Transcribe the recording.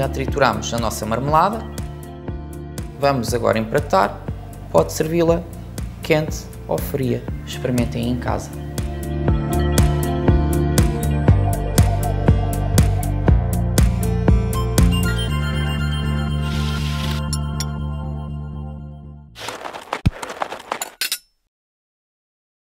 Já trituramos a nossa marmelada. Vamos agora empratar. Pode servi-la quente ou fria. Experimentem em casa.